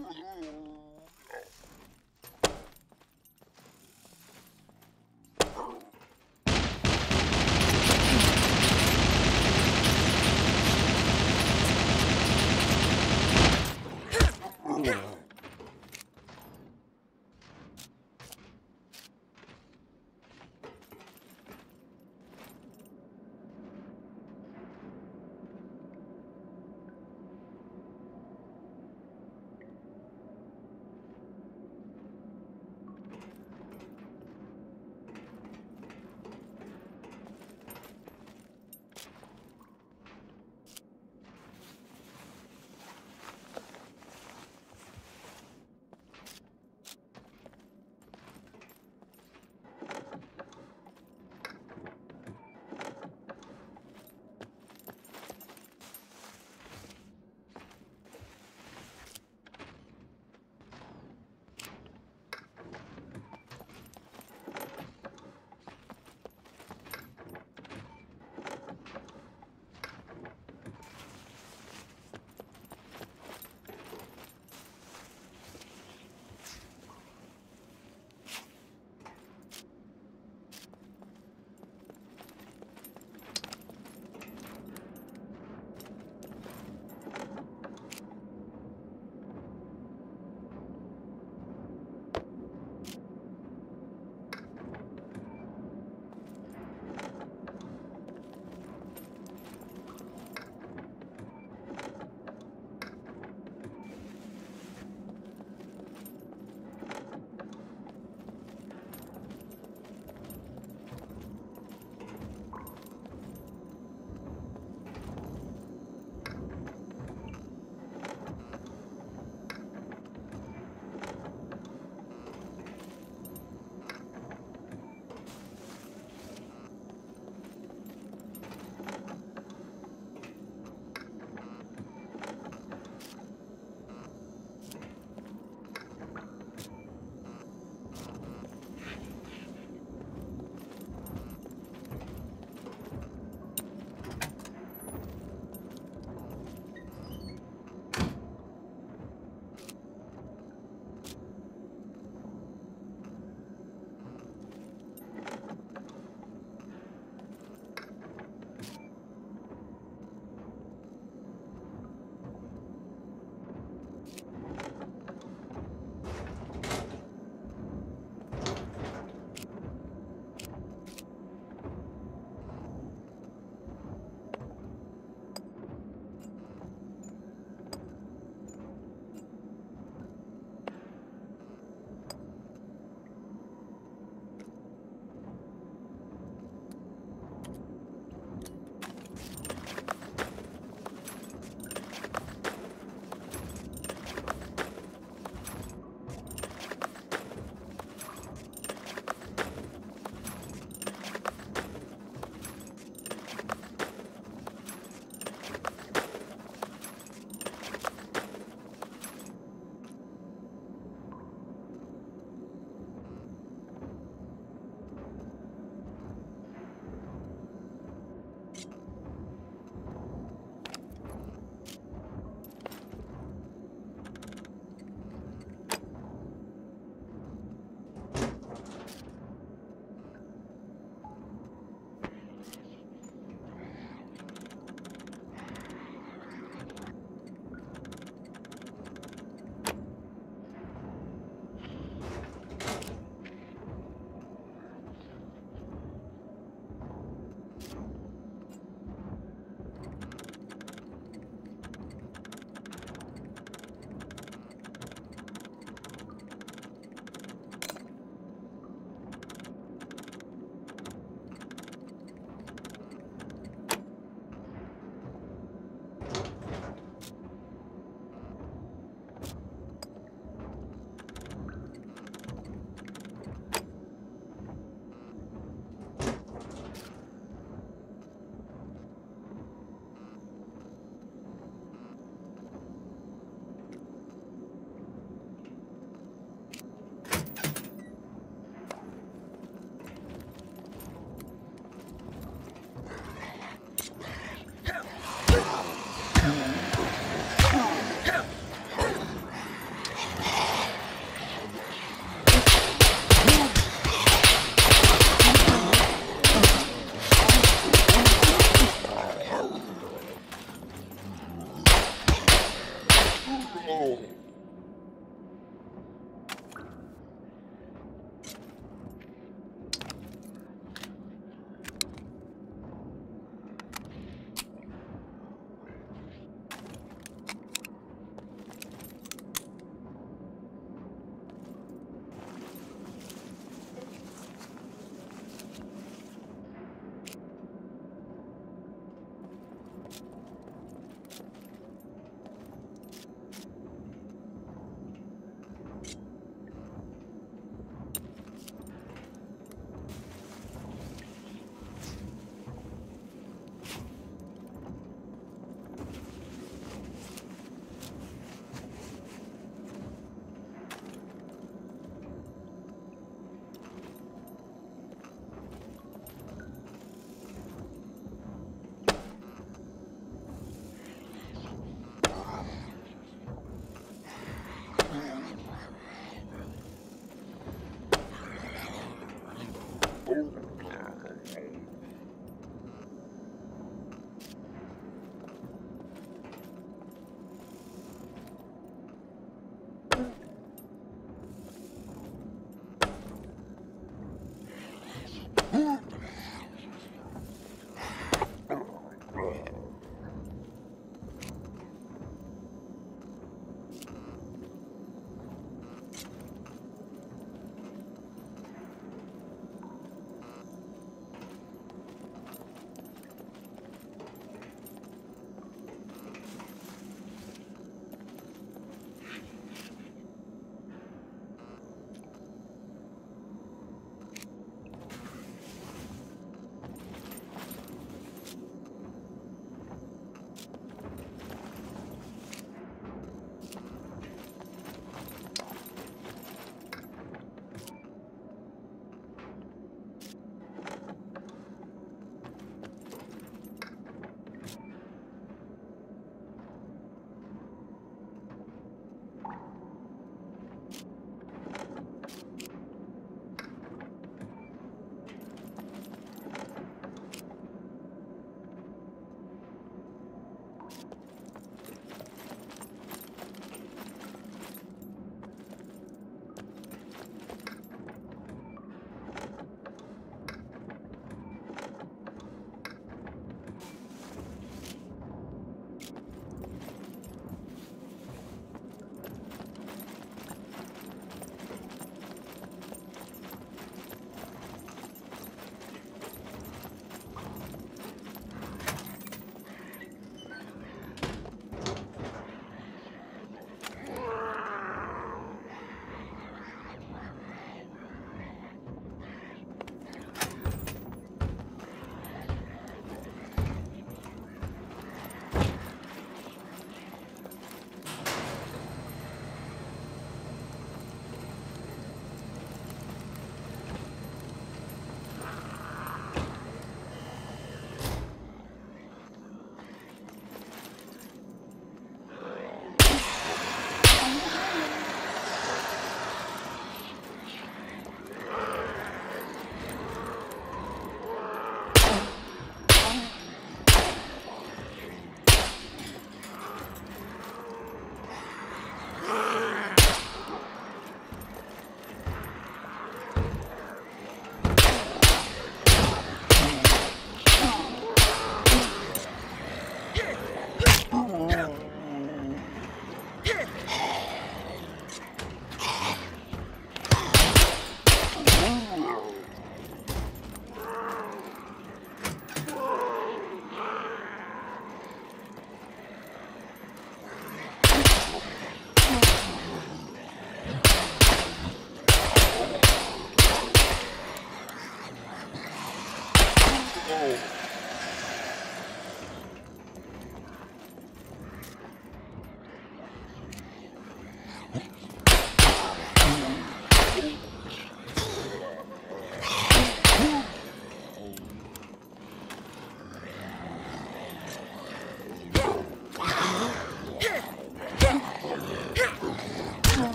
Oh,